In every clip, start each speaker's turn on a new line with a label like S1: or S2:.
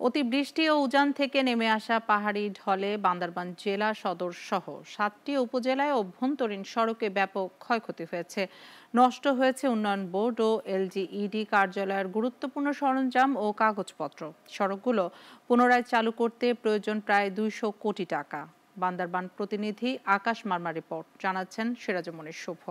S1: অতিবৃষ্টি ও উজান থেকে নেমে আসা পাহাড়ি ঢলে বান্দরবান জেলা সদর সহ সাতটি উপজেলায় অভ্যন্তরীণ সড়কে ব্যাপক ক্ষয়ক্ষতি হয়েছে। নষ্ট হয়েছে উন্নয়ন বোর্ড ও এলজিইডি কার্যালয়ের গুরুত্বপূর্ণ সরঞ্জাম ও কাগজপত্র। সড়কগুলো পুনরায় চালু করতে প্রয়োজন প্রায় দুইশো কোটি টাকা। বান্দরবান প্রতিনিধি আকাশ মার্মা রিপোর্ট। জানাচ্ছেন সিরাজমনির শুভ।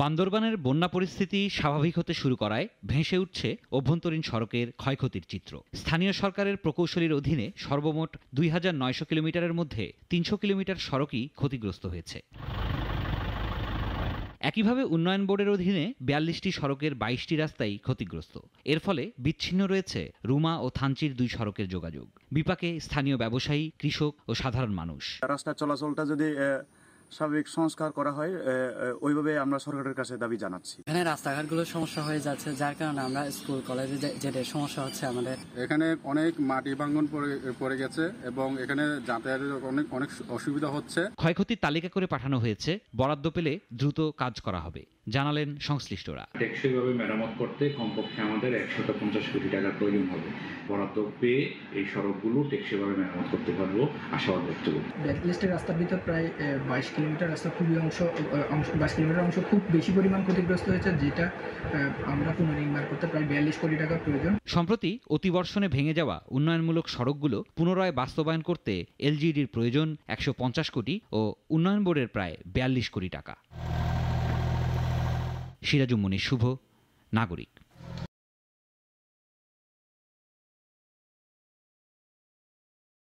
S2: বান্দরবানের বন্যা পরিস্থিতি স্বাভাবিক হতে শুরু করায় ভেসে উঠছে অভ্যন্তরীণ সড়কের ক্ষয়ক্ষতির চিত্র। স্থানীয় সরকারের প্রকৌশলীর অধীনে সর্বমোট দুই হাজার নয়শো কিলোমিটারের মধ্যে তিনশো কিলোমিটার সড়কই ক্ষতিগ্রস্ত হয়েছে। একইভাবে উন্নয়ন বোর্ডের অধীনে বিয়াল্লিশটি সড়কের বাইশটি রাস্তাই ক্ষতিগ্রস্ত। এর ফলে বিচ্ছিন্ন রয়েছে রুমা ও থানচির দুই সড়কের যোগাযোগ। বিপাকে স্থানীয় ব্যবসায়ী, কৃষক ও সাধারণ মানুষ।
S3: রাস্তা চলাচলটা যদি স্বাভাবিক সংস্কার করা হয় ওইভাবে আমরা সরকারের কাছে দাবি জানাচ্ছি।
S4: এখানে রাস্তাঘাটগুলো সমস্যা হয়ে যাচ্ছে যার কারণে আমরা স্কুল কলেজে যে- যেতে সমস্যা হচ্ছে আমাদের।
S5: এখানে অনেক মাটি ভাঙ্গন পড়ে পড়ে গেছে এবং এখানে যাতায়াতের অনেক অনেক অসুবিধা হচ্ছে।
S2: ক্ষয়ক্ষতির তালিকা করে পাঠানো হয়েছে বরাদ্দ পেলে দ্রুত কাজ করা হবে। জানালেন সংশ্লিষ্টরা।
S6: টেকসইভাবে মেরামত করতে কমপক্ষে আমাদের একশত পঞ্চাশ কোটি টাকার প্রয়োজন হবে। বরাদ্দ পেয়ে এই সড়কগুলো টেকসইভাবে মেরামত করতে পারব আশাবাদ ব্যক্ত করি।
S7: ব্ল্যাকলিস্টের রাস্তার ভিতর প্রায় বাইশ কিলোমিটার রাস্তা খুবই অংশ অংশ বাইশ কিলোমিটার অংশ খুব বেশি পরিমাণ ক্ষতিগ্রস্ত হয়েছে যেটা আহ, আমরা পুনর্নির্মাণ করতে প্রায় বিয়াল্লিশ কোটি টাকা প্রয়োজন।
S2: সম্প্রতি অতিবর্ষণে ভেঙে যাওয়া উন্নয়নমূলক সড়কগুলো পুনরায় বাস্তবায়ন করতে এলজিডির প্রয়োজন একশো পঞ্চাশ কোটি ও উন্নয়ন বোর্ডের প্রায় বিয়াল্লিশ কোটি টাকা। সিরাজুম মনির শুভ নাগরিক।